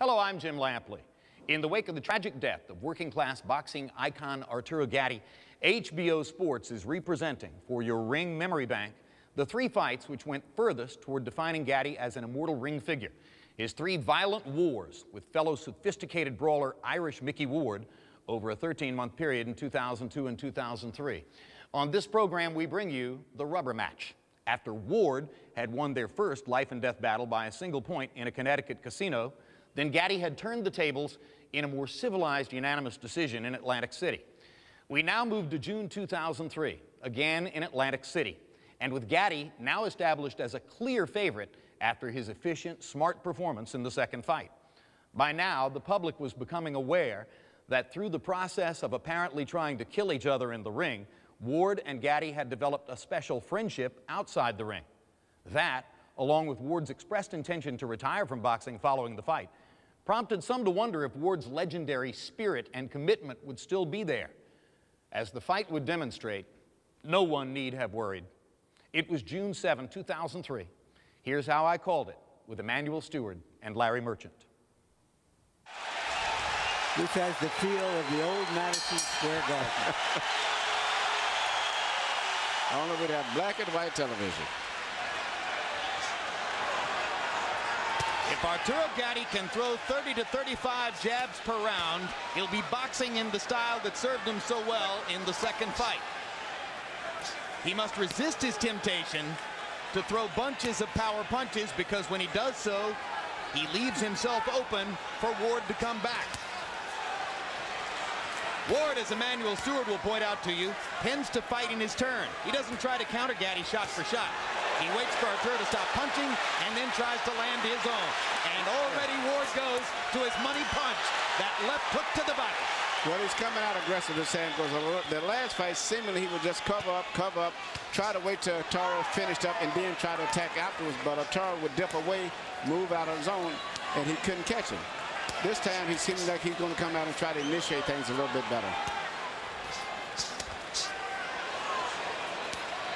Hello, I'm Jim Lampley. In the wake of the tragic death of working class boxing icon Arturo Gatti, HBO Sports is representing for your ring memory bank the three fights which went furthest toward defining Gatti as an immortal ring figure. His three violent wars with fellow sophisticated brawler Irish Micky Ward over a 13-month period in 2002 and 2003. On this program, we bring you the rubber match. After Ward had won their first life and death battle by a single point in a Connecticut casino, then Gatti had turned the tables in a more civilized unanimous decision in Atlantic City. We now move to June 2003, again in Atlantic City, and with Gatti now established as a clear favorite after his efficient, smart performance in the second fight. By now, the public was becoming aware that through the process of apparently trying to kill each other in the ring, Ward and Gatti had developed a special friendship outside the ring. That, along with Ward's expressed intention to retire from boxing following the fight, prompted some to wonder if Ward's legendary spirit and commitment would still be there. As the fight would demonstrate, no one need have worried. It was June 7, 2003. Here's how I called it with Emanuel Steward and Larry Merchant. This has the feel of the old Madison Square Garden. Only we'd have black and white television. If Arturo Gatti can throw 30 to 35 jabs per round, he'll be boxing in the style that served him so well in the second fight. He must resist his temptation to throw bunches of power punches because when he does so, he leaves himself open for Ward to come back. Ward, as Emanuel Steward will point out to you, tends to fight in his turn. He doesn't try to counter Gatti shot for shot. He waits for Arturo to stop punching and then tries to land his own. And already Ward goes to his money punch. That left hook to the body. Well, he's coming out aggressive, this hand little. The last fight, seemingly he would just cover up, cover up, try to wait till Taro finished up, and then try to attack afterwards. But Taro would dip away, move out of his zone, and he couldn't catch him. This time, he seems like he's going to come out and try to initiate things a little bit better.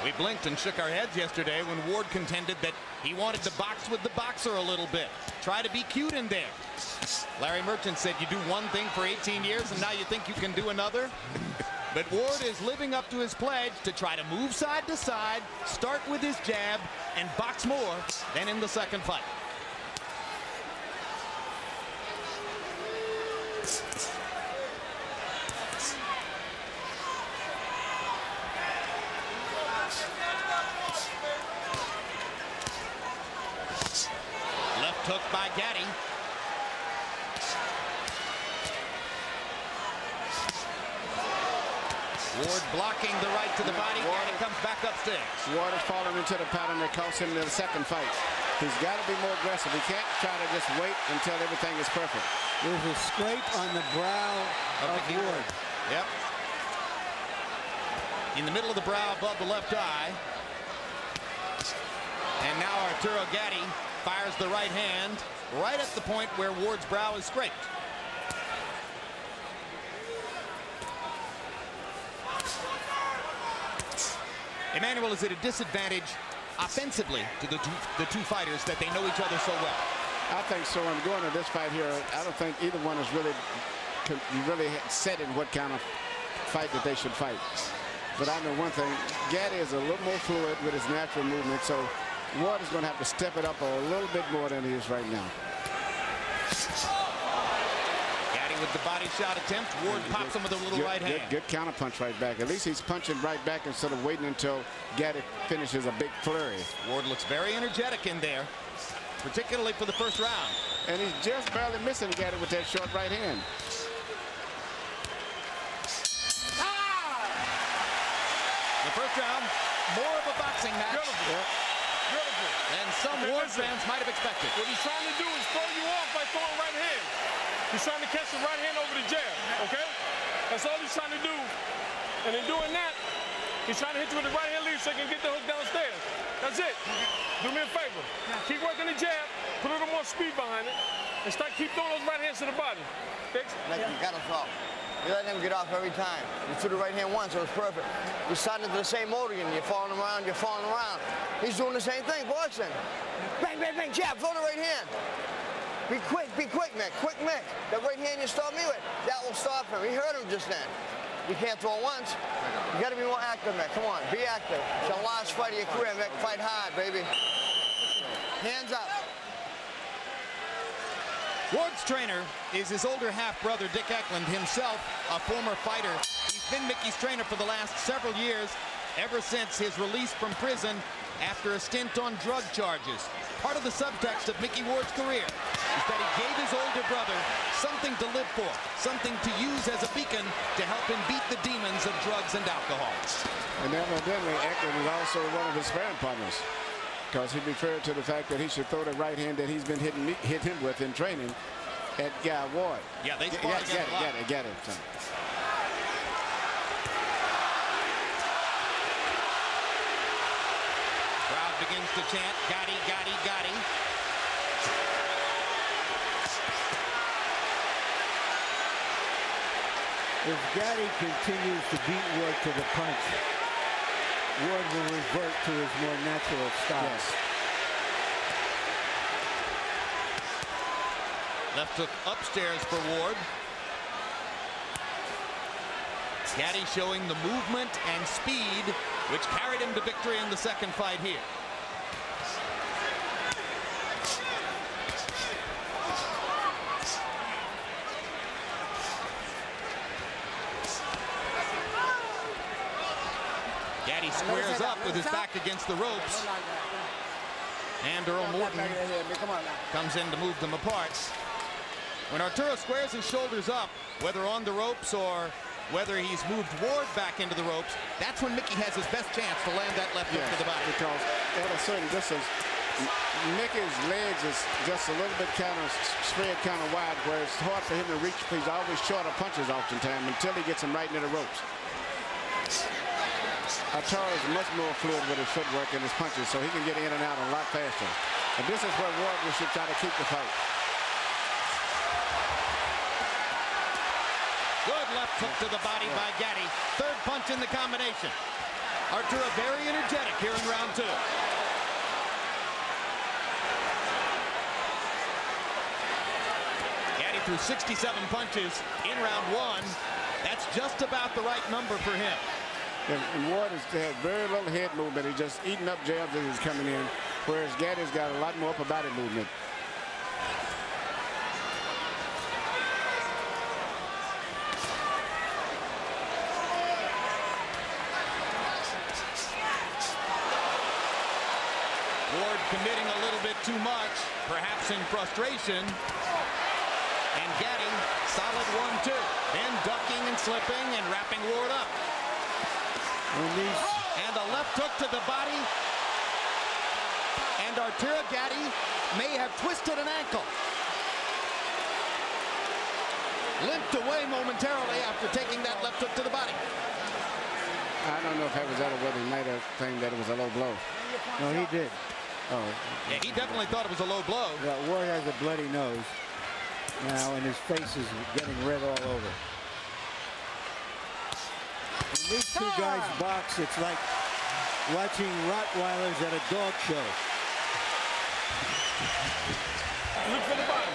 We blinked and shook our heads yesterday when Ward contended that he wanted to box with the boxer a little bit. Try to be cute in there. Larry Merchant said you do one thing for 18 years and now you think you can do another? But Ward is living up to his pledge to try to move side to side, start with his jab, and box more than in the second fight. Left hook by Gatti. Ward blocking the right to the body. and it comes back upstairs. Ward is falling into the pattern that cost him in the second fight. He's got to be more aggressive. He can't try to just wait until everything is perfect. There's a scrape on the brow of Ward. Yep. In the middle of the brow above the left eye. And now Arturo Gatti fires the right hand right at the point where Ward's brow is scraped. Emanuel is at a disadvantage offensively to the two, the two fighters that they know each other so well. I think so. I'm going to this fight here. I don't think either one is really really set in what kind of fight that they should fight. But I know one thing, Gatti is a little more fluid with his natural movement, so Ward is going to have to step it up a little bit more than he is right now. Gatti with the body shot attempt. Ward pops him with a little good, right good, hand. Good counter punch right back. At least he's punching right back instead of waiting until Gatti finishes a big flurry. Ward looks very energetic in there, particularly for the first round. And he's just barely missing Gatti with that short right hand. Ah! The first round, more of a boxing match Beautiful. Beautiful. than some Ward fans might have expected. What he's trying to do is throw you off by throwing right hand. He's trying to catch the right hand over the jab, okay? That's all he's trying to do. And in doing that, he's trying to hit you with the right hand lead so he can get the hook downstairs. That's it. Do me a favor. Keep working the jab, put a little more speed behind it, and start keep throwing those right hands to the body. Fix? Like you got us off. You let him get off every time. You threw the right hand once, it was perfect. You're starting into the same mode again. You're falling around, you're falling around. He's doing the same thing, boxing. Bang, bang, bang, jab, throw the right hand. Be quick, be quick, Mick. Quick, Mick. That right hand you stopped me with, that will stop him. He hurt him just then. You can't throw once. You got to be more active, Mick. Come on, be active. It's the last fight of your career, Mick. Fight hard, baby. Hands up. Ward's trainer is his older half-brother, Dick Eklund, himself a former fighter. He's been Micky's trainer for the last several years, ever since his release from prison after a stint on drug charges. Part of the subtext of Micky Ward's career is that he gave his older brother something to live for, something to use as a beacon to help him beat the demons of drugs and alcohol. And evidently, Eklund was also one of his sparring partners because he referred to the fact that he should throw the right hand that he's been hitting me, hit him with in training at Guy Ward. Yeah, they Get, get, together get it, get it, get it. son. Crowd begins to chant, Gotti, Gotti, Gotti. If Gatti continues to beat Ward to the punch, Ward will revert to his more natural style. Yes. Left hook upstairs for Ward. Gatti showing the movement and speed which carried him to victory in the second fight here. Gatti squares up with his back against the ropes. And Earl Morton comes in to move them apart. When Arturo squares his shoulders up, whether on the ropes or whether he's moved Ward back into the ropes, that's when Micky has his best chance to land that left hook Yes, to the body. because at a certain distance, Micky's legs is just a little bit kind of spread kind of wide, where it's hard for him to reach. He's always short of punches oftentimes until he gets him right into the ropes. Arturo is much more fluid with his footwork and his punches, so he can get in and out a lot faster. And this is where Ward should try to keep the fight. Good left hook to the body by Gatti. Third punch in the combination. Arturo very energetic here in round two. Gatti threw 67 punches in round one. That's just about the right number for him. And, and Ward has had very little head movement. He's just eating up jabs as he's coming in, whereas Gatti's got a lot more upper body movement. Ward committing a little bit too much, perhaps in frustration. And Gatti, solid one-two. Then ducking and slipping and wrapping Ward up. When And a left hook to the body. And Arturo Gatti may have twisted an ankle. Limped away momentarily after taking that left hook to the body. I don't know if that was that or whether he might have claimed that it was a low blow. no, he did. Oh, Yeah, he definitely thought it was a low blow. Yeah, Ward has a bloody nose now, and his face is getting red all over. When these two guys box, it's like watching Rottweilers at a dog show. Look for the body.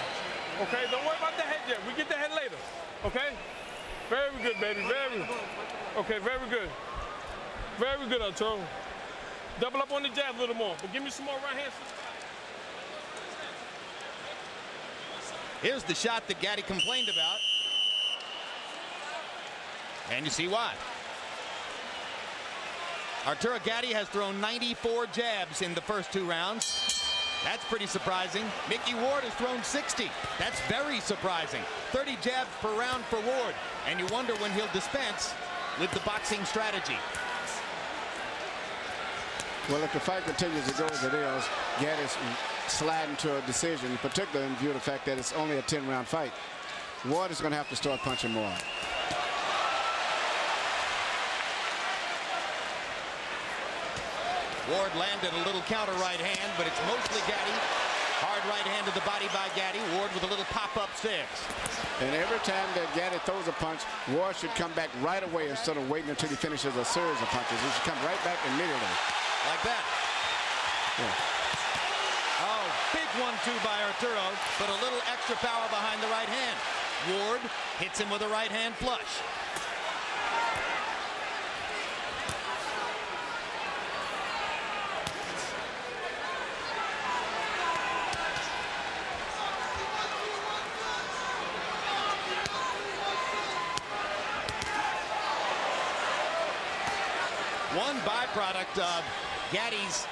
Okay, don't worry about the head yet. We get the head later. Okay? Very good, baby. Very. Okay, very good. Very good, Arturo. Double up on the jab a little more, but give me some more right hands. Here's the shot that Gatti complained about. And you see why. Arturo Gatti has thrown 94 jabs in the first two rounds. That's pretty surprising. Micky Ward has thrown 60. That's very surprising. 30 jabs per round for Ward. And you wonder when he'll dispense with the boxing strategy. well, if the fight continues to go as it is, Gatti's sliding to a decision, particularly in view of the fact that it's only a 10-round fight. Ward is going to have to start punching more. Ward landed a little counter right hand, but it's mostly Gatti. Hard right hand to the body by Gatti. Ward with a little pop-up six. And every time that Gatti throws a punch, Ward should come back right away instead of waiting until he finishes a series of punches. He should come right back immediately. Like that. Yeah. Oh, big one-two by Arturo, but a little extra power behind the right hand. Ward hits him with a right hand flush. One byproduct of Gatti's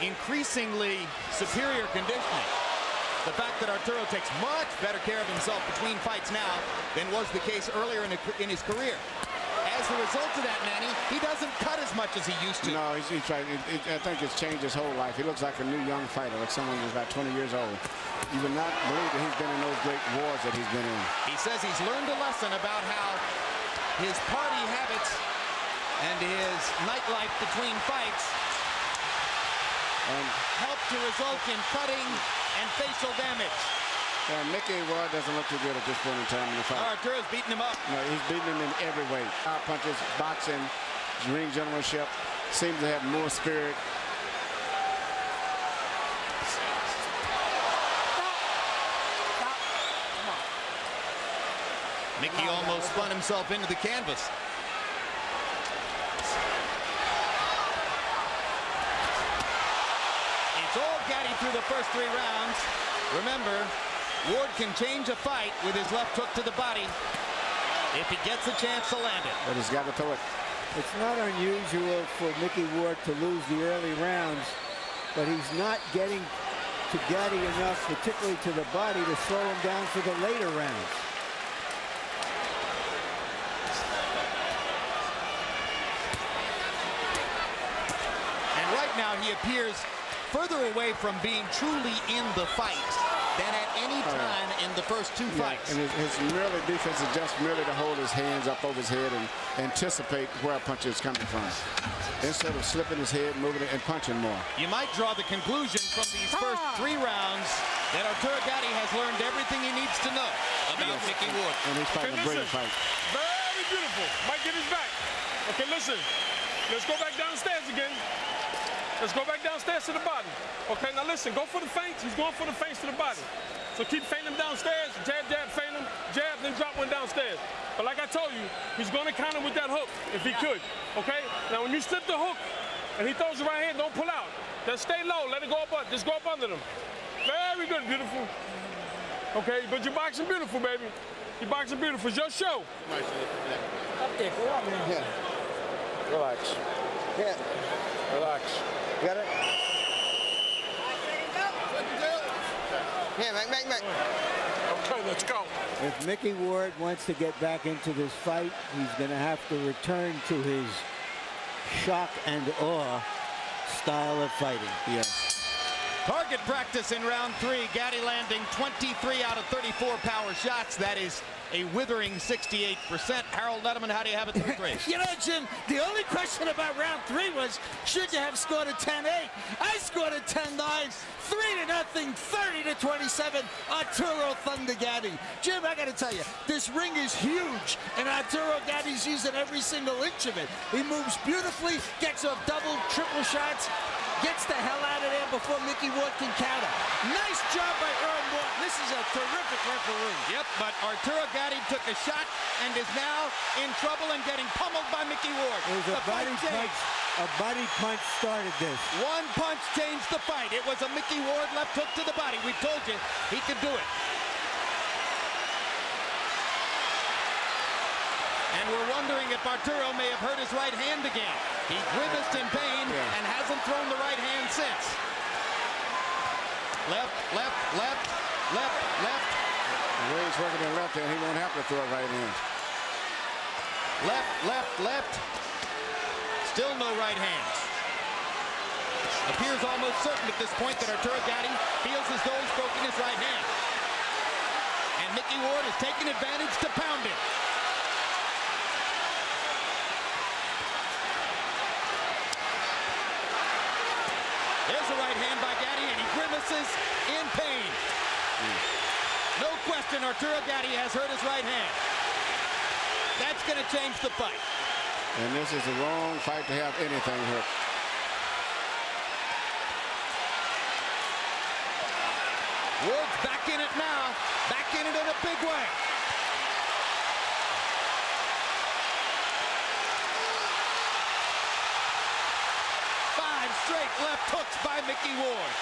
increasingly superior conditioning. The fact that Arturo takes much better care of himself between fights now than was the case earlier in, a, in his career. As a result of that, Manny, he doesn't cut as much as he used to. No, he's, he's. It, it, I think it's changed his whole life. He looks like a new young fighter, like someone who's about 20 years old. You would not believe that he's been in those great wars that he's been in. He says he's learned a lesson about how his party habits and his nightlife between fights And help to result in cutting and facial damage. uh, Micky Ward doesn't look too good at this point in time in the fight. Arturo's beating him up. No, he's beating him in every way. Power punches, boxing, ring generalship, seems to have more spirit. Micky almost spun himself into the canvas. It's all Gatti through the first three rounds. Remember, Ward can change a fight with his left hook to the body if he gets a chance to land it. But he's got to throw it. It's not unusual for Micky Ward to lose the early rounds, but he's not getting to Gatti enough, particularly to the body, to slow him down for the later rounds. And right now he appears further away from being truly in the fight than at any oh, time in the first two fights. And his, his merely defense is just merely to hold his hands up over his head and anticipate where a punch is coming from. Instead of slipping his head, moving it, and punching more. You might draw the conclusion from these first three rounds that Arturo Gatti has learned everything he needs to know about Micky Ward. And he's fighting a Okay, brilliant fight. Very beautiful. Might get his back. Okay, listen. Let's go back downstairs again. Let's go back downstairs to the body. Okay, now listen. Go for the feints. He's going for the feints to the body. So keep feinting him downstairs. Jab, jab, feint him. Jab, then drop one downstairs. But like I told you, he's going to counter with that hook if he could. Okay? Now when you slip the hook and he throws the right hand, don't pull out. Just stay low. Let it go up. Just go up under them. Very good, beautiful. Okay, but you're boxing beautiful, baby. You're boxing beautiful. It's your show. Here. Relax. Yeah. Relax. You got it? Here, Mac, Mac, Mac. Okay, let's go. If Micky Ward wants to get back into this fight, he's going to have to return to his shock and awe style of fighting. Yes. Target practice in round three. Gatti landing 23 out of 34 power shots. That is a withering 68%. Harold Lederman, how do you have it through three? You know, Jim, the only question about round three was, should you have scored a 10-8? I scored a 10-9, 3 to nothing, 30 to 27, Arturo Thunder Gatti. Jim, I got to tell you, this ring is huge, and Arturo Gatti's using every single inch of it. He moves beautifully, gets off double, triple shots, gets the hell out of there before Micky Ward can counter. Nice job by Earl Morton. This is a terrific referee. Yep, but Arturo Gatti took a shot and is now in trouble and getting pummeled by Micky Ward. It was a The fight body changed. punch. A body punch started this. One punch changed the fight. It was a Micky Ward left hook to the body. We told you he could do it. We're wondering if Arturo may have hurt his right hand again. He grimaced in pain Yeah. and hasn't thrown the right hand since. Left, left, left, left, left, The way he's working in left hand, he won't have to throw it right hand. left, left, left. Still no right hands. Appears almost certain at this point that Arturo Gatti feels as though he's broken his right hand. And Micky Ward is taking advantage to pound it. There's a right hand by Gatti, and he grimaces in pain. No question, Arturo Gatti has hurt his right hand. That's going to change the fight. And this is the wrong fight to have anything hurt. Ward's back in it now. Back in it in a big way. Five straight left hooks by Micky Ward.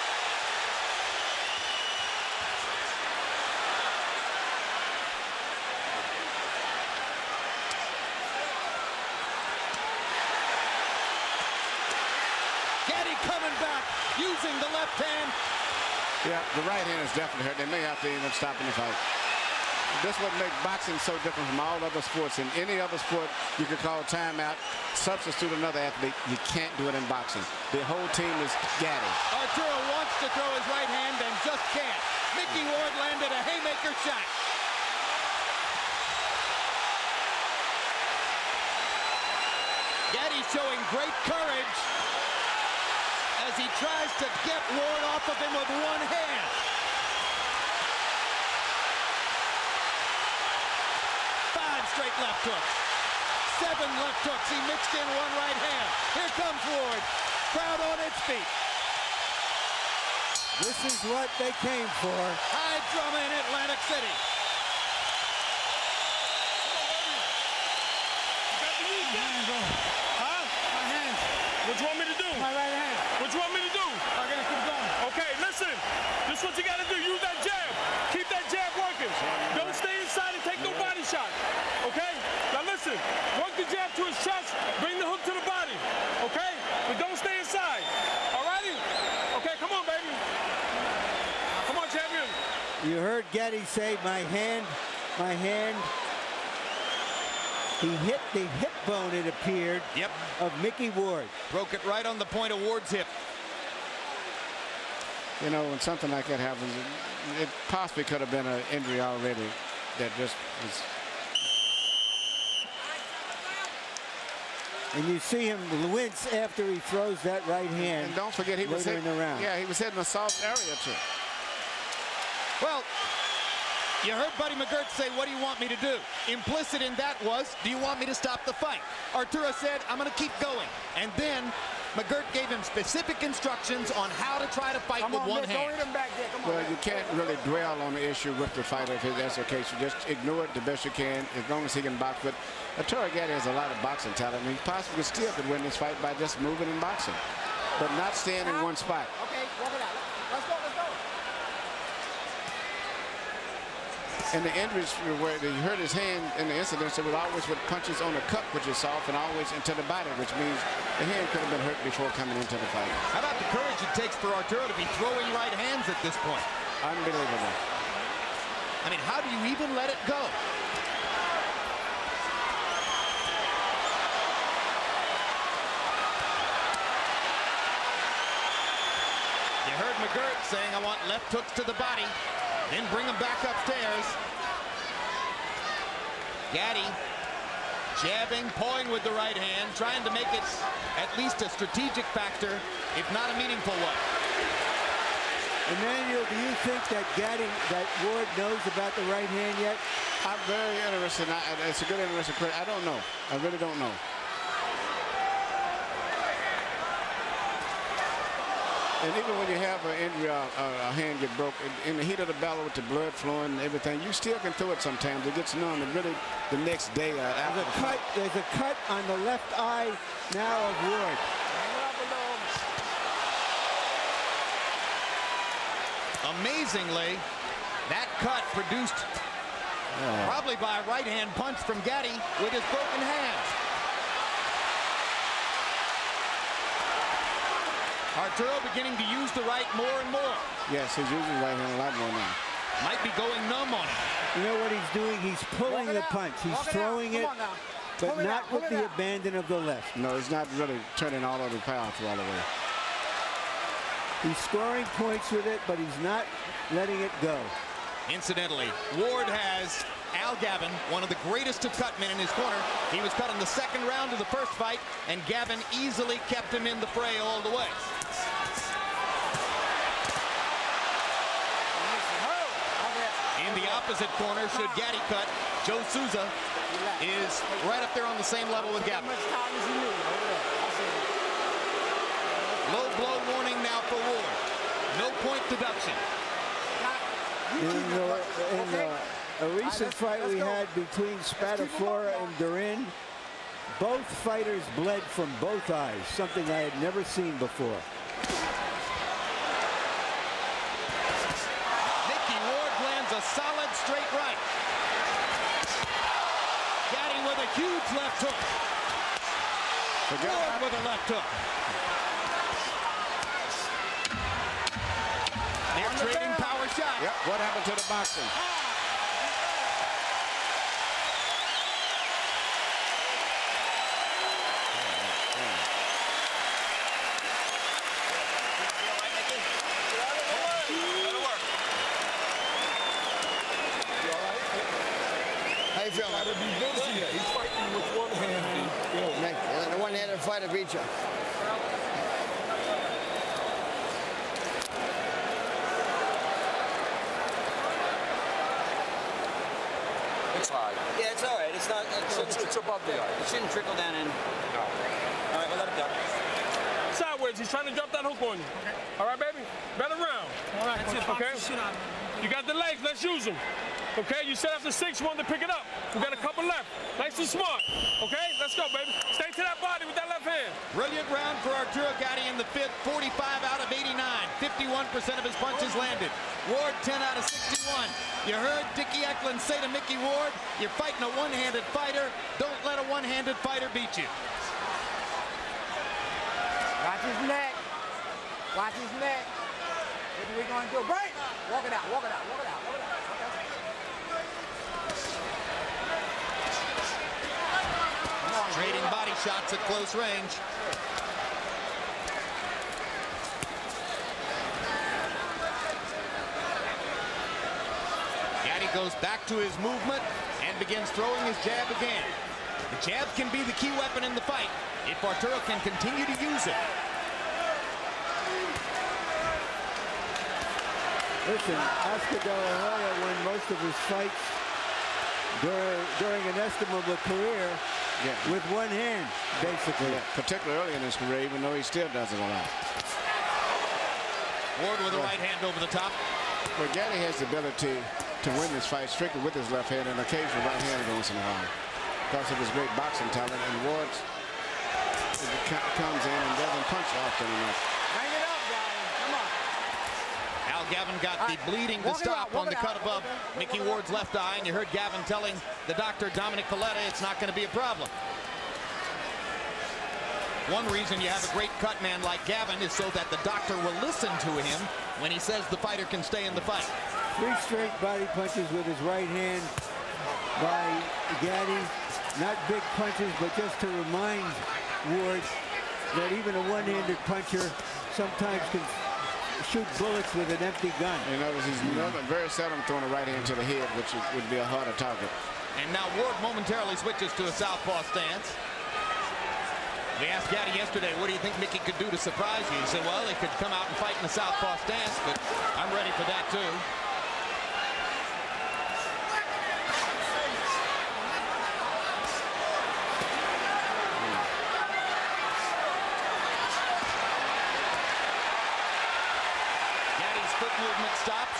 Gatti coming back, using the left hand. Yeah, the right hand is definitely hurt. They may have to even stop in the fight. This what makes boxing so different from all other sports. In any other sport, you could call timeout, substitute another athlete. You can't do it in boxing. The whole team is Gatti. Arturo wants to throw his right hand and just can't. Micky Ward landed a haymaker shot. Gatti showing great courage as he tries to get Ward off of him with one hand. Five straight left hooks. Seven left hooks. He mixed in one right hand. Here comes Ward. Crowd on its feet. This is what they came for. High drama in Atlantic City. Huh? My hands. What you want me to do? My right hand. What you want me to do? I gotta keep going. Okay, listen. This is what you gotta do. Use that jab. Keep that jab working. Don't stay inside and take no body shot. Okay? Now listen. Work the jab to his chest. Bring the hook to the body. Okay? But don't stay inside. Alrighty? Okay, come on, baby. Come on, champion. You heard Getty say, my hand, my hand. He hit the hip bone, it appeared, Yep. of Micky Ward. Broke it right on the point of Ward's hip. You know, when something like that happens, it, it possibly could have been an injury already that just was. And you see him wince after he throws that right hand. And don't forget, he was hitting hit, in the. Yeah, he was hitting a soft area too. Well, you heard Buddy McGirt say, what do you want me to do? Implicit in that was, do you want me to stop the fight? Arturo said, I'm going to keep going. And then McGirt gave him specific instructions on how to try to fight Come with on, one Mick, hand. Don't hit him back there. Come on. Well, you can't really dwell on the issue with the fighter if that's the case. You just ignore it the best you can as long as he can box. But Arturo Gatti has a lot of boxing talent, and he possibly still could win this fight by just moving and boxing, but not staying in one spot. Okay, walk it out. Let's go, let's go. And the injuries where he hurt his hand in the incidents, it was always with punches on the cup, which is soft, and always into the body, which means the hand could have been hurt before coming into the fight. How about the courage it takes for Arturo to be throwing right hands at this point? Unbelievable. I mean, how do you even let it go? You heard McGirt saying, I want left hooks to the body, then bring him back upstairs. Gatti jabbing, pawing with the right hand, trying to make it at least a strategic factor, if not a meaningful one. Emanuel, do you think that Gatti, that Ward knows about the right hand yet? I'm very interested. I, it's a good interesting question. I don't know. I really don't know. And even when you have an injury, uh, uh, a hand get broke, in, in the heat of the battle with the blood flowing and everything, you still can throw it sometimes. It gets numb, and really the next day uh, There's a cut. There's a cut on the left eye now of Ward. Amazingly, that cut produced probably by a right hand punch from Gatti with his broken hand. Arturo beginning to use the right more and more. Yes, he's using his right hand a lot more now. Might be going numb on it. You know what he's doing? He's pulling Walk the out. punch. He's Walk it throwing Come it, on now. but Pull not out. With it the out. abandon of the left. No, he's not really turning all of the power all the way. He's scoring points with it, but he's not letting it go. Incidentally, Ward has Al Gavin, one of the greatest of cut men in his corner. He was cut in the second round of the first fight, and Gavin easily kept him in the fray all the way. In the opposite corner, should Gatti cut, Joe Souza is right up there on the same level with Gavin. How much time does he need? Over there. See it. Low blow warning now for Ward. No point deduction. In, uh, in Okay. uh, a recent fight we had between Spadafora and Dorin, both fighters bled from both eyes, something I had never seen before. Micky Ward lands a solid straight right. Gatti with a huge left hook. Forget Ward with a left hook. They're trading power shots. Yep. What happened to the boxing? Ah, How you feeling? Gotta be busy. He's fighting with one hand. You know, Nick, the one-handed fighter beat you. It's high. Yeah, it's all right. It's not. It's, It's, it's above the eye. it shouldn't trickle down in. No. All right, we'll let it go. sideways. He's trying to drop that hook on you. Okay. All right, baby? Better round. All right, okay? You got the legs. Let's use them. Okay, you said after six, you wanted to pick it up. We got a couple left. Nice and smart. Okay, let's go, baby. Stay to that body with that left hand. Brilliant round for Arturo Gatti in the fifth. 45 out of 89. 51% of his punches landed. Ward 10 out of 61. You heard Dickie Eklund say to Micky Ward, you're fighting a one-handed fighter. Don't let a one-handed fighter beat you. Watch his neck. Watch his neck. What are we going to do? Break! Walk it out, walk it out, walk it out, walk it out. Trading body shots at close range. Gatti goes back to his movement and begins throwing his jab again. The jab can be the key weapon in the fight if Arturo can continue to use it. Listen, Oscar De La Hoya won most of his fights during, during an estimable career Yeah. with one hand, basically. Yeah, particularly early in his career, even though he still does it a lot. Ward with a right hand over the top. But Gatti has the ability to win this fight strictly with his left hand and occasionally right hand every once in a while because of his great boxing talent. And Ward comes in and doesn't punch often enough. Hang it up, guys. Come on. Al Gavin got the bleeding to stop out, on the cut out. above Micky Ward's left eye, and you heard Gavin telling the doctor, Dominic Paletta, it's not going to be a problem. One reason you have a great cut man like Gavin is so that the doctor will listen to him when he says the fighter can stay in the fight. Three straight body punches with his right hand by Gatti. Not big punches, but just to remind Ward that even a one-handed puncher sometimes can shoot bullets with an empty gun. You notice he's never, very seldom throwing a right hand to the head, which is, would be a harder target. And now Ward momentarily switches to a southpaw stance. We asked Gatti yesterday, what do you think Micky could do to surprise you? He said, well, he could come out and fight in a southpaw stance, but I'm ready for that too. Gatti's foot movement stops.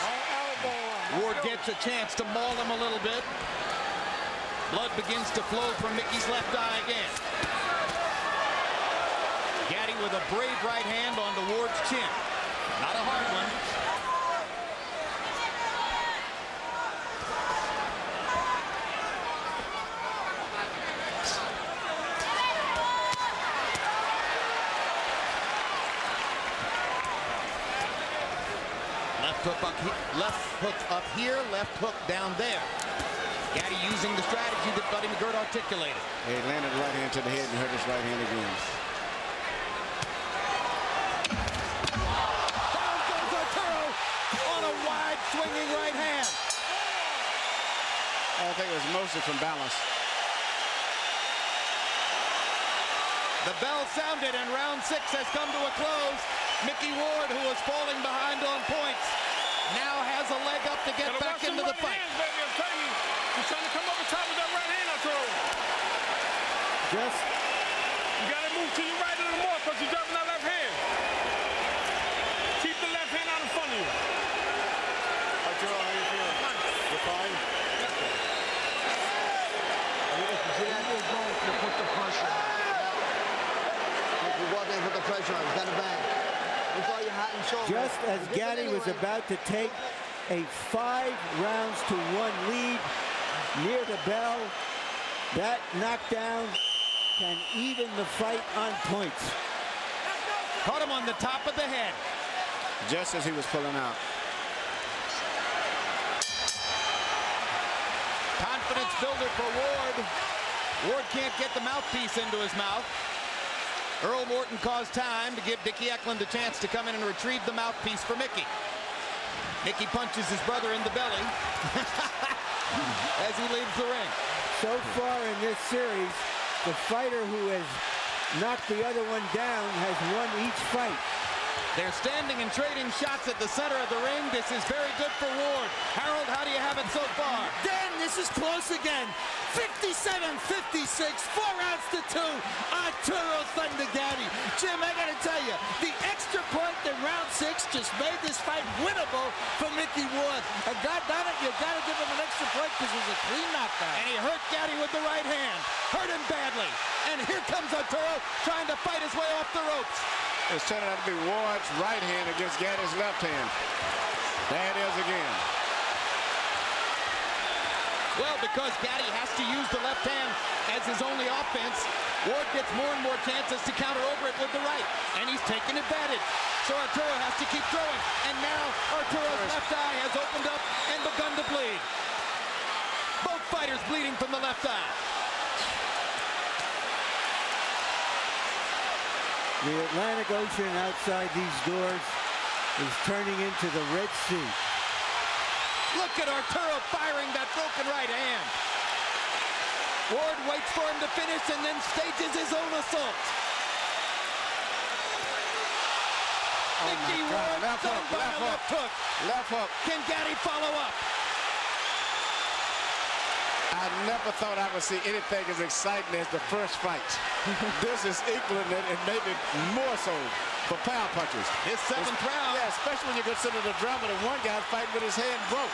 Ward gets a chance to maul him a little bit. Blood begins to flow from Micky's left eye again. Gatti with a brave right hand onto Ward's chin. Not a hard one. Left hook left hook up here, left hook down there. Gatti using the strategy that Buddy McGirt articulated. He landed right hand to the head and hurt his right hand again. Down goes Arturo on a wide swinging right hand. I think it was mostly from balance. The bell sounded and round six has come to a close. Micky Ward, who was falling behind on points, now has a leg up to get back into the fight. Hands, baby, I'm telling you. He's trying to come over top with that right hand I throw. Just. You got to move to your right a little more because you're dropping that left hand. Keep the left hand out in front of you. Hi, Joe. How you feeling? You're fine? Put the pressure on. You're walking put the pressure on. He's got a bag just as Gatti was about to take a five rounds to one lead near the bell. That knockdown can even the fight on points. Caught him on the top of the head. Just as he was pulling out. Confidence builder for Ward. Ward can't get the mouthpiece into his mouth. Earl Morton caused time to give Dickie Eklund a chance to come in and retrieve the mouthpiece for Micky. Micky punches his brother in the belly as he leaves the ring. So far in this series, the fighter who has knocked the other one down has won each fight. They're standing and trading shots at the center of the ring. This is very good for Ward. Harold, how do you have it so far? Dan, this is close again. 57-56, four rounds to two. Arturo Thunder Gatti. Jim, I gotta tell you, the extra point in round six just made this fight winnable for Micky Ward. And God damn it, you gotta give him an extra point because it was a clean knockdown. And he hurt Gatti with the right hand. Hurt him badly. And here comes Arturo trying to fight his way off the ropes. It's turning out to be Ward's right hand against Gatti's left hand. That is again. Well, because Gatti has to use the left hand as his only offense, Ward gets more and more chances to counter over it with the right. And he's taking advantage. So Arturo has to keep throwing. And now Arturo's left eye has opened up and begun to bleed. Both fighters bleeding from the left eye. The Atlantic Ocean outside these doors is turning into the Red Sea. Look at Arturo firing that broken right hand. Ward waits for him to finish and then stages his own assault. Oh Micky Ward Left done hook, by left a left hook. hook. Left hook. Can Gatti follow up? I never thought I would see anything as exciting as the first fight. this is equaling it and maybe more so for power punches. His seventh round. Yeah, especially when you consider the drama that one guy fighting with his hand broke.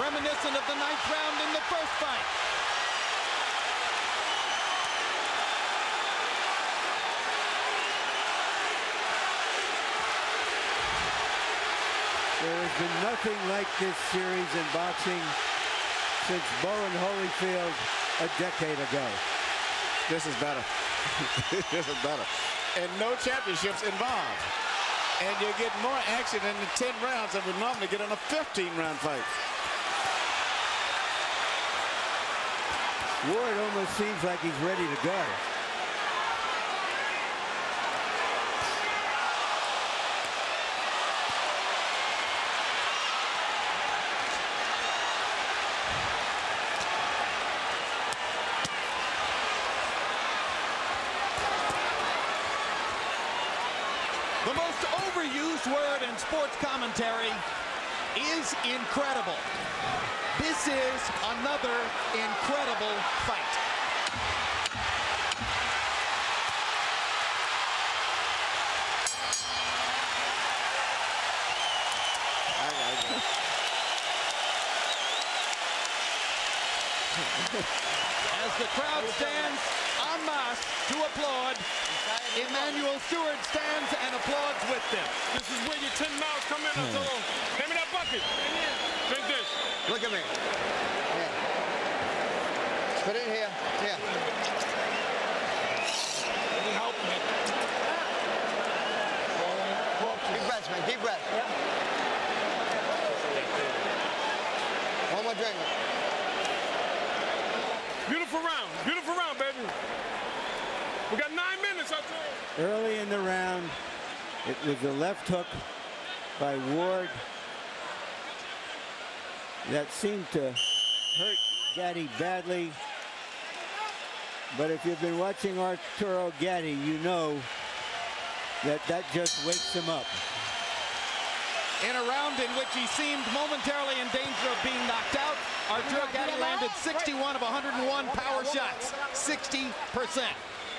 Reminiscent of the ninth round in the first fight. There has been nothing like this series in boxing since Bowen Holyfield a decade ago. This is better. this is better. And no championships involved. And you get more action in the 10 rounds than we normally get in a 15-round fight. Ward almost seems like he's ready to go. The most overused word in sports commentary is incredible. This is another incredible fight. As the crowd stands en masse to applaud, Emanuel Steward stands and applauds with them. This is where your 10 miles come in. I told him, hand me that bucket. Drink this. Look at me. Here. Put it in here. Here. Help me. Deep breaths, man. Deep breaths. One more drink. Beautiful round. Beautiful round, baby. We got nine minutes, I told you. Early in the round, it was a left hook by Ward that seemed to hurt Gatti badly. But if you've been watching Arturo Gatti, you know that that just wakes him up. In a round in which he seemed momentarily in danger of being knocked out, Arturo Gatti landed 61 of 101 power shots, 60%.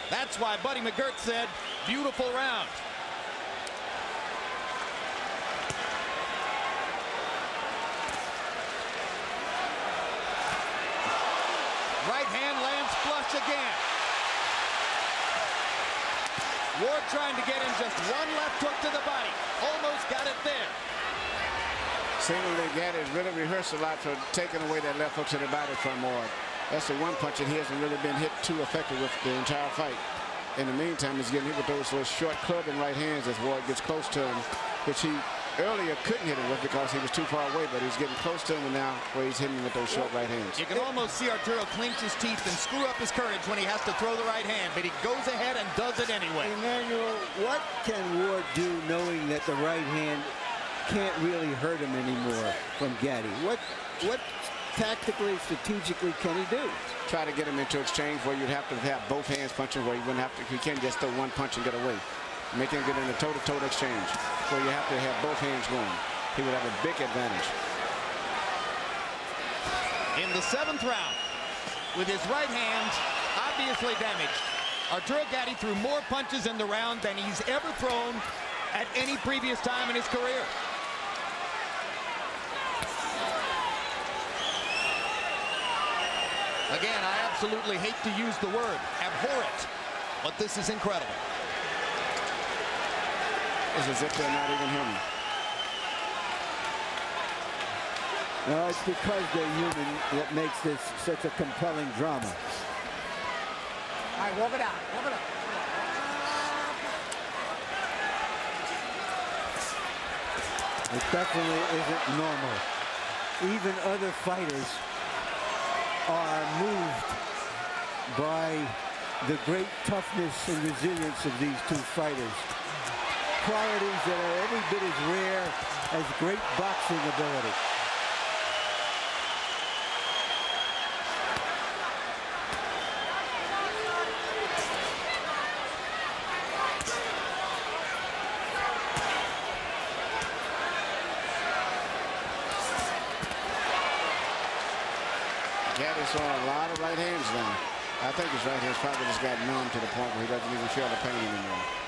That's why Buddy McGirt said, beautiful round. Again. Ward trying to get him just one left hook to the body. Almost got it there. Seemingly, Gatti has really rehearsed a lot for taking away that left hook to the body from Ward. That's the one punch that he hasn't really been hit too effective with the entire fight. In the meantime, he's getting hit with those, those short clubbing right hands as Ward gets close to him, which he earlier couldn't hit him with because he was too far away, but he's getting close to him now where he's hitting him with those short right hands. You can almost see Arturo clench his teeth and screw up his courage when he has to throw the right hand, but he goes ahead and does it anyway. Emanuel, what can Ward do knowing that the right hand can't really hurt him anymore from Gatti? What, what tactically, strategically can he do? Try to get him into exchange where you'd have to have both hands punching where you wouldn't have to, he can't just throw one punch and get away. Make him get in a toe-to-toe exchange where you have to have both hands going. He would have a big advantage. In the seventh round, with his right hand obviously damaged, Arturo Gatti threw more punches in the round than he's ever thrown at any previous time in his career. Again, I absolutely hate to use the word abhorrent, but this is incredible. It's as if they're not even human. No, it's because they're human that makes this such a compelling drama. All right, walk it out. Walk it out. It definitely isn't normal. Even other fighters are moved by the great toughness and resilience of these two fighters. Qualities that are every bit as rare as great boxing ability. Gatti's throwing a lot of right hands now. I think his right hand's probably just got numb to the point where he doesn't even feel the pain anymore.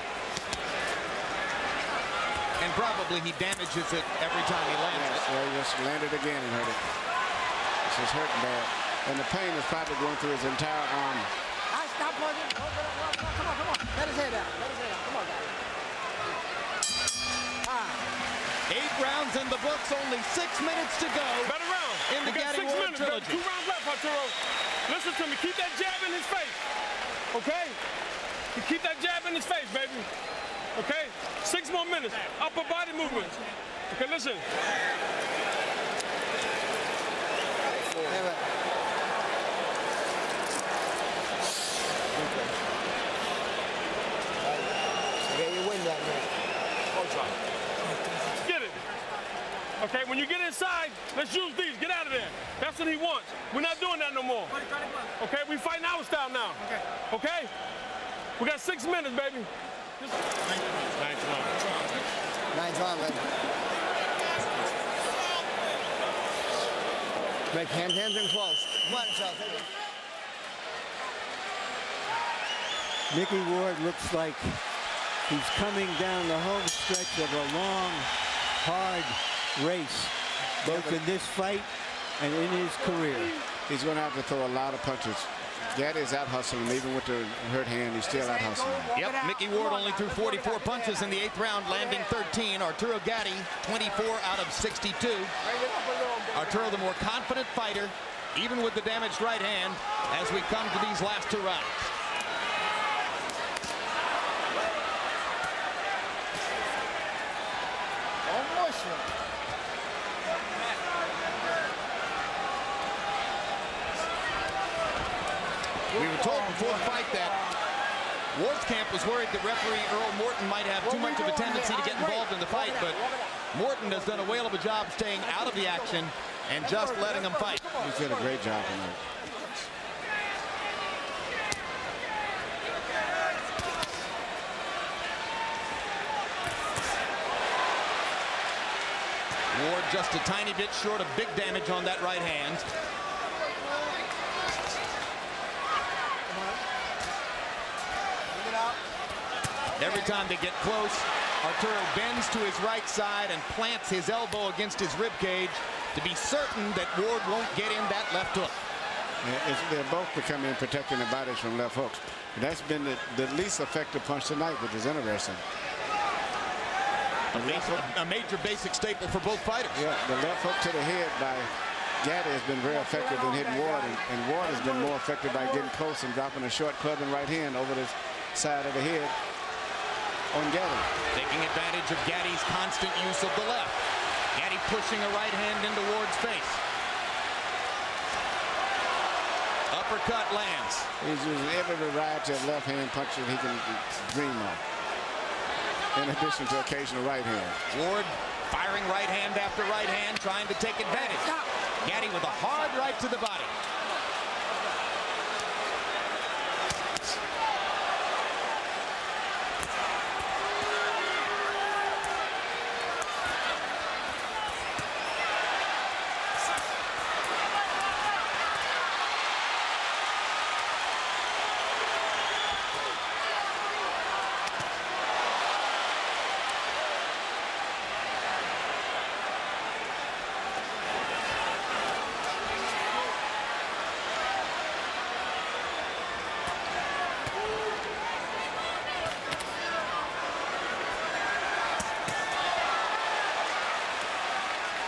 And probably he damages it every time he lands Yes, it. well, he just landed again and hurt it. This is hurting bad. And the pain is probably going through his entire arm. I stop punching. Come on, come on, come on. Let his head out. Let his head out. Come on, guys. All right. Eight rounds in the books, only six minutes to go. Better round. In the we got six Ward minutes. Trilogy. Two rounds left, Arturo. Listen to me. Keep that jab in his face. Okay? You keep that jab in his face, baby. Okay? Six more minutes. Upper body movements. Okay, listen. Okay, you win that man. Get it. Okay, when you get inside, let's use these. Get out of there. That's what he wants. We're not doing that no more. Okay, we fighting our style now. Okay. Okay? We got six minutes, baby. Ninth round. Ninth round, baby. Make hands, hands in close. Come on, Charles. Take it. Micky Ward looks like he's coming down the home stretch of a long, hard race, both in this fight and in his career. He's going to have to throw a lot of punches. Gatti's out hustling him. Even with the hurt hand, he's still out hustling. Yep, Micky Ward only threw 44 punches in the eighth round, landing 13. Arturo Gatti, 24 out of 62. Arturo, the more confident fighter, even with the damaged right hand, as we come to these last two rounds. Almost. We were told before the fight that Ward's camp was worried that referee Earl Morton might have too much of a tendency to get involved in the fight, but Morton has done a whale of a job staying out of the action and just letting him fight. He's did a great job tonight. Ward just a tiny bit short of big damage on that right hand. Every time they get close, Arturo bends to his right side and plants his elbow against his rib cage to be certain that Ward won't get in that left hook. It's, they're both becoming protecting their bodies from left hooks. That's been the, the least effective punch tonight, which is interesting. A, basic, a major basic staple for both fighters. Yeah, the left hook to the head by Gatti has been very effective in hitting Ward, and, and Ward has been more effective by getting close and dropping a short clubbing right hand over the side of the head on Gatti. Taking advantage of Gatti's constant use of the left. Gatti pushing a right hand into Ward's face. Uppercut lands. He's using every variety of left hand punches he can dream of in addition to occasional right hand. Ward firing right hand after right hand, trying to take advantage. Gatti with a hard right to the body.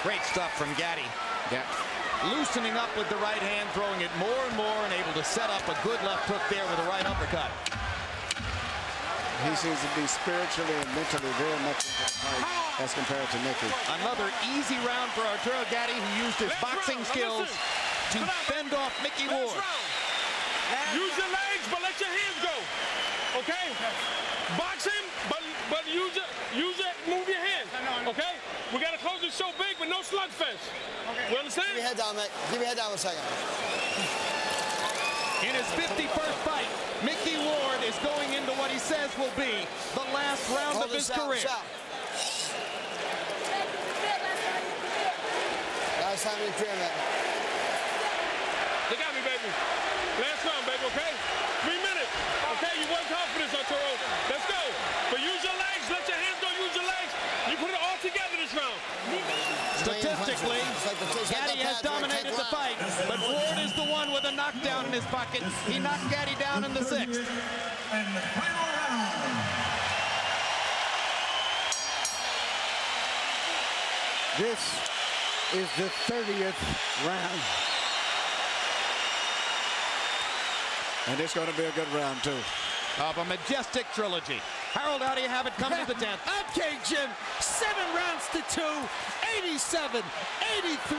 Great stuff from Gatti. Yeah. Loosening up with the right hand, throwing it more and more, and able to set up a good left hook there with a right uppercut. He seems to be spiritually and mentally very much into the fight as compared to Micky. Another easy round for Arturo Gatti, who used his boxing skills to fend off Micky Ward. Use your legs, but let your hands go. Okay? Box him, but but use it, use it, move your hands. Okay? We gotta close the show big with no slugfest. We understand? Keep your head down, Mick. Keep your head down a second. In his 51st fight, Micky Ward is going into what he says will be the last round Hold of his this out, career. out. Last time in the career, Mick. They got me, baby. Last round, baby, okay? Three minutes. Okay, you worked hard for this, Arturo. Let's go. But use your legs. Let your hands go. Use your legs. You put it all together this round. Statistically, Gatti has dominated the fight, but Ward is the one with a knockdown in his pocket. He knocked Gatti down in the sixth. And the final round. This is the 30th round. And it's going to be a good round, too. Of a majestic trilogy. Harold, how do you have it coming to the 10th? Okay, Jim. Seven rounds to two. 87, 83.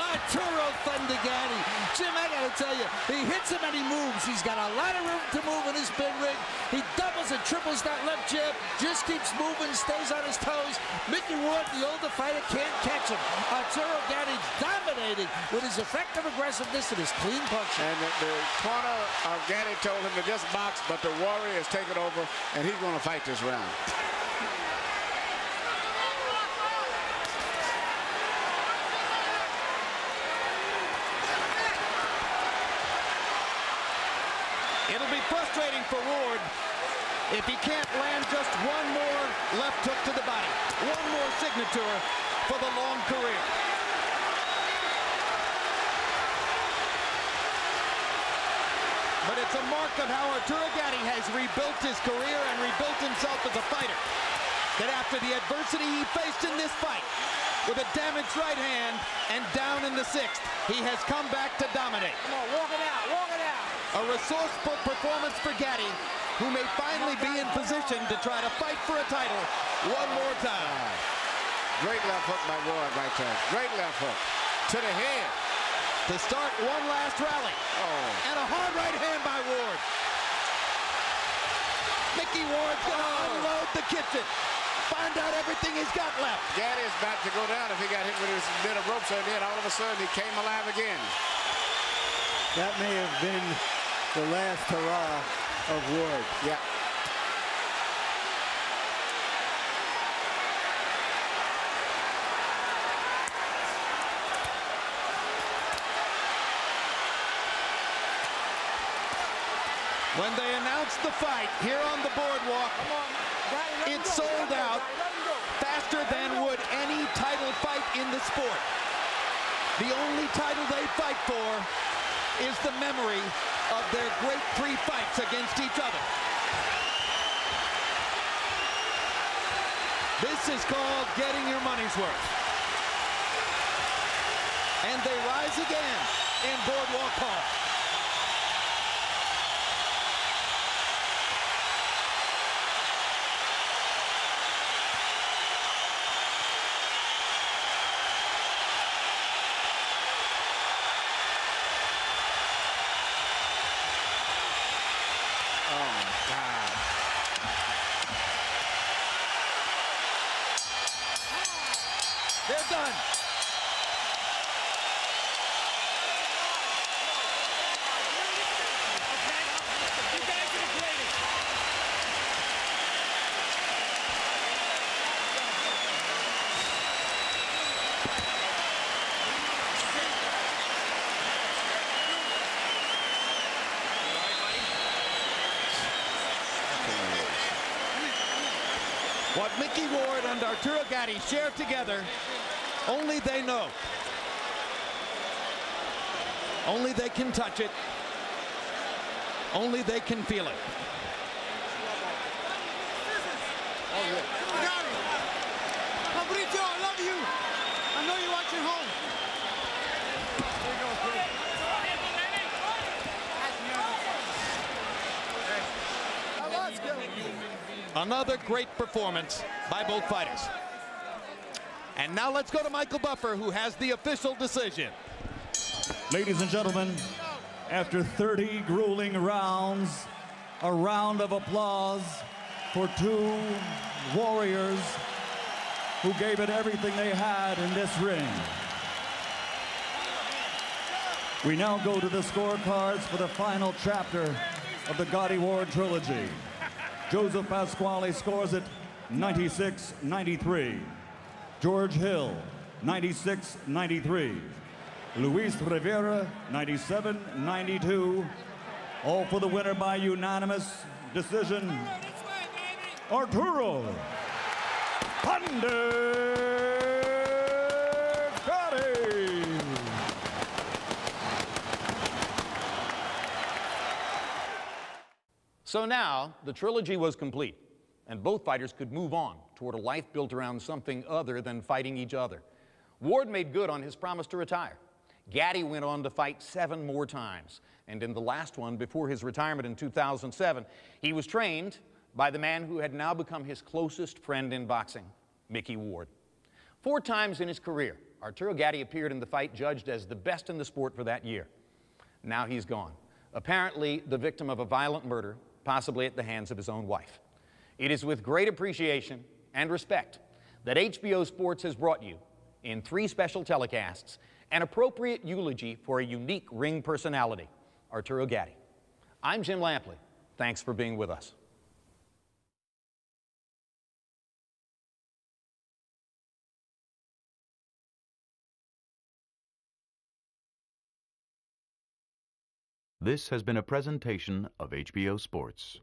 Arturo Thunder Gatti. Jim, I gotta tell you, he hits him and he moves. He's got a lot of room to move in his big ring. He doubles and triples that left jab. Just keeps moving, stays on his toes. Micky Ward, the older fighter, can't catch him. Arturo Gatti dominating with his effective aggressiveness and his clean punching. And the, the corner of Gatti told him to just box, but the Warrior has taken over, and he's going to fight this round. It'll be frustrating for Ward if he can't land just one more left hook to the body. One more signature for the long career. But it's a mark of how Arturo Gatti has rebuilt his career and rebuilt himself as a fighter. That after the adversity he faced in this fight, with a damaged right hand and down in the sixth, he has come back to dominate. Come on, walk it out, walk it out. A resourceful performance for Gatti, who may finally be in position to try to fight for a title one more time. Great left hook by Ward right there. Great left hook to the head. To start one last rally. Oh. And a hard right hand by Ward. Micky Ward's going to oh. unload the kitchen. Find out everything he's got left. Gatti is about to go down if he got hit with his bit of ropes and then all of a sudden he came alive again. That may have been the last hurrah of Ward. Yeah. When they announced the fight here on the boardwalk, it sold out faster than would any title fight in the sport. The only title they fight for is the memory of their great three fights against each other. This is called getting your money's worth. And they rise again in Boardwalk Hall. They're done. What Micky Ward and Arturo Gatti share together, only they know. Only they can touch it. Only they can feel it. Fabrizio, I love you. I know you're watching home. Another great performance by both fighters. And now let's go to Michael Buffer, who has the official decision. Ladies and gentlemen, after 30 grueling rounds, a round of applause for two warriors who gave it everything they had in this ring. We now go to the scorecards for the final chapter of the Gatti Ward trilogy. Joseph Pasquale scores it 96-93. George Hill, 96-93. Luis Rivera, 97-92. All for the winner by unanimous decision, Arturo Thunder Gatti. So now the trilogy was complete, and both fighters could move on toward a life built around something other than fighting each other. Ward made good on his promise to retire. Gatti went on to fight seven more times, and in the last one, before his retirement in 2007, he was trained by the man who had now become his closest friend in boxing, Micky Ward. Four times in his career, Arturo Gatti appeared in the fight judged as the best in the sport for that year. Now he's gone, apparently the victim of a violent murder, possibly at the hands of his own wife. It is with great appreciation and respect that HBO Sports has brought you, in three special telecasts, an appropriate eulogy for a unique ring personality, Arturo Gatti. I'm Jim Lampley. Thanks for being with us. This has been a presentation of HBO Sports.